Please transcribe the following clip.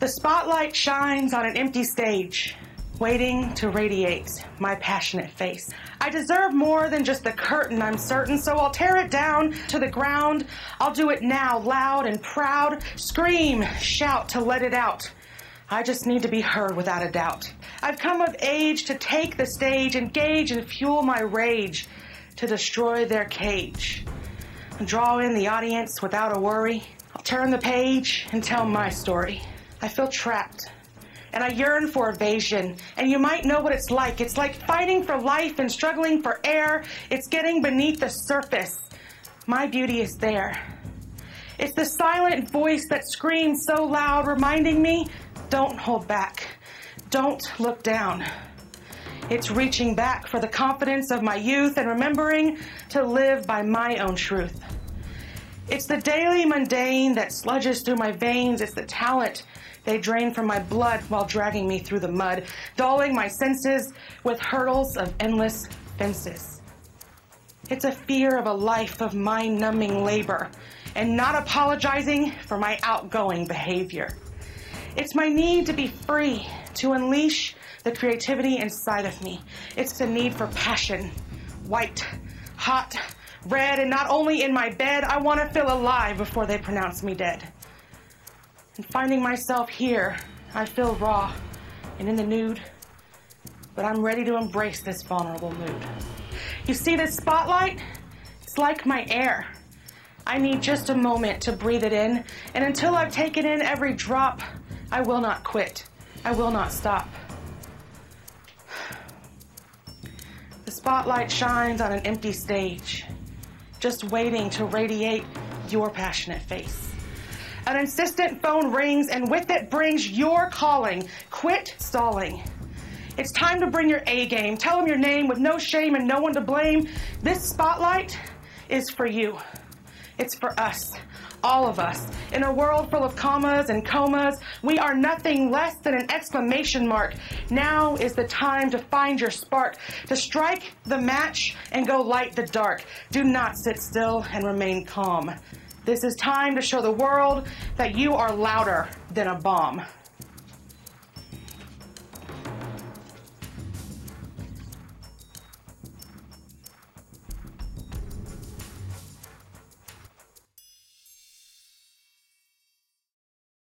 The spotlight shines on an empty stage, waiting to radiate my passionate face. I deserve more than just the curtain, I'm certain, so I'll tear it down to the ground. I'll do it now, loud and proud. Scream, shout to let it out. I just need to be heard without a doubt. I've come of age to take the stage, engage and fuel my rage, to destroy their cage. Draw in the audience without a worry. I'll turn the page and tell my story. I feel trapped and I yearn for evasion. And you might know what it's like. It's like fighting for life and struggling for air. It's getting beneath the surface. My beauty is there. It's the silent voice that screams so loud, reminding me don't hold back, don't look down. It's reaching back for the confidence of my youth and remembering to live by my own truth. It's the daily mundane that sludges through my veins. It's the talent they drain from my blood while dragging me through the mud, dulling my senses with hurdles of endless fences. It's a fear of a life of mind numbing labor and not apologizing for my outgoing behavior. It's my need to be free, to unleash the creativity inside of me. It's the need for passion, white, hot, red, and not only in my bed, I want to feel alive before they pronounce me dead. And finding myself here, I feel raw and in the nude, but I'm ready to embrace this vulnerable mood. You see this spotlight? It's like my air. I need just a moment to breathe it in, and until I've taken in every drop, I will not quit. I will not stop. The spotlight shines on an empty stage, just waiting to radiate your passionate face. An insistent phone rings, and with it brings your calling. Quit stalling. It's time to bring your A game. Tell them your name with no shame and no one to blame. This spotlight is for you. It's for us, all of us. In a world full of commas and comas, we are nothing less than an exclamation mark. Now is the time to find your spark, to strike the match and go light the dark. Do not sit still and remain calm. This is time to show the world that you are louder than a bomb.